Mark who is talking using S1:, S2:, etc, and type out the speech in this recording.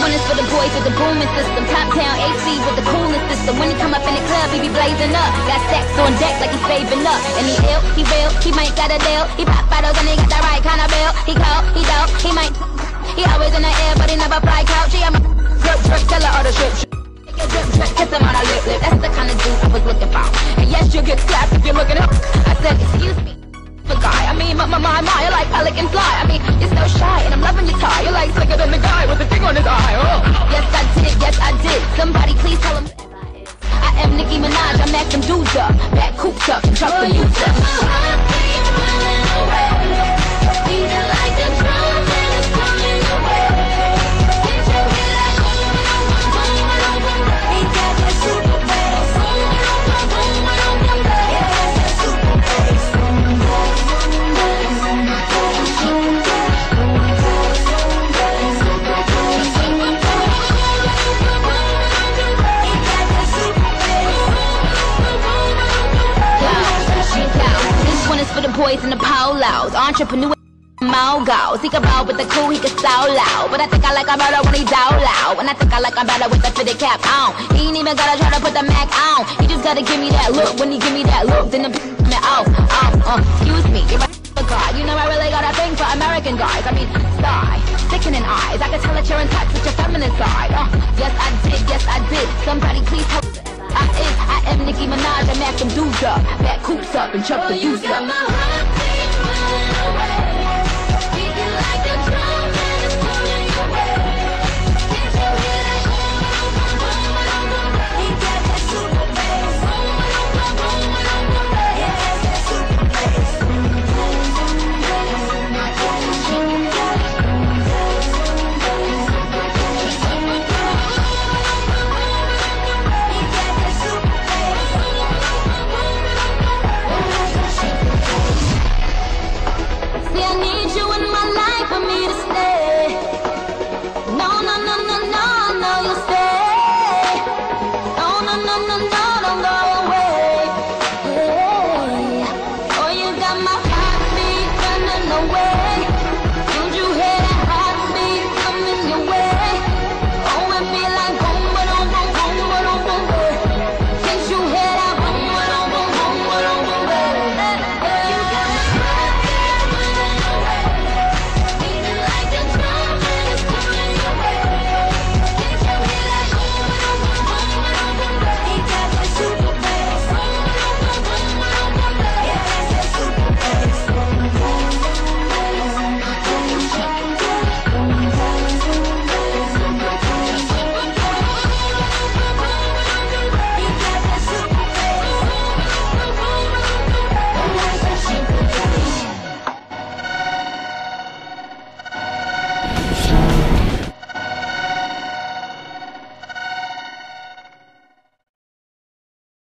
S1: one is for the boys with the booming system. Top down AC with the coolest system. When he come up in the club, he be blazing up. Got stacks on deck like he's saving up. And he ill, he real, he might got a deal. He pop bottles and he got the right kind of bill. He cold, he dope, he might. He always in the air, but he never fly couch. He a drip, drip, tell her all the drip. Drip, drip, kiss him on her lip, lip. That's the kind of dude I was looking for. And yes, you'll get slapped if you're looking up. I said, excuse me. Guy, I mean, my, my, my, my, you're like pelican fly. I mean, you're so shy, and I'm loving your tie. You're like slicker than the guy with the thing on his eye. Truck the for the polos, entrepreneur. He can roll with the cool, he can so loud. But I think I like him better when he down loud. And I think I like him better with the fitted cap on. He ain't even gotta try to put the Mac on. He just gotta give me that look. When he give me that look, then the me off, off. Uh, excuse me, you're a guy. You know I really got a thing for American guys. I mean, sky, sickening eyes. I can tell that you're in touch with your feminine side. Uh, yes I did, yes I did. Somebody please help. I is, I am Nicki Minaj. Them dudes up, back coops up and chuck the youth up.